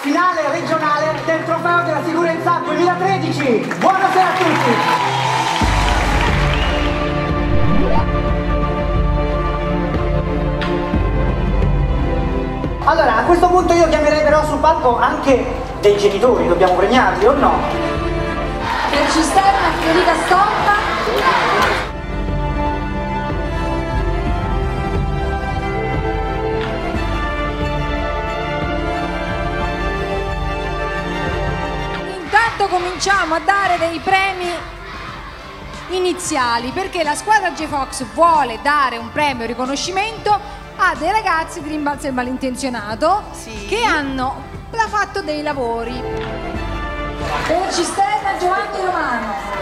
finale, regionale del trofeo della sicurezza 2013. Buonasera a tutti! Allora, a questo punto io chiamerei però sul palco anche dei genitori, dobbiamo premiarli o no? Per Cisterna, Federica Stoppa. Cominciamo a dare dei premi iniziali perché la squadra J-Fox vuole dare un premio riconoscimento a dei ragazzi di Rimbalzo del Malintenzionato Sì. che hanno fatto dei lavori. Per Cisterna Giovanni Romano.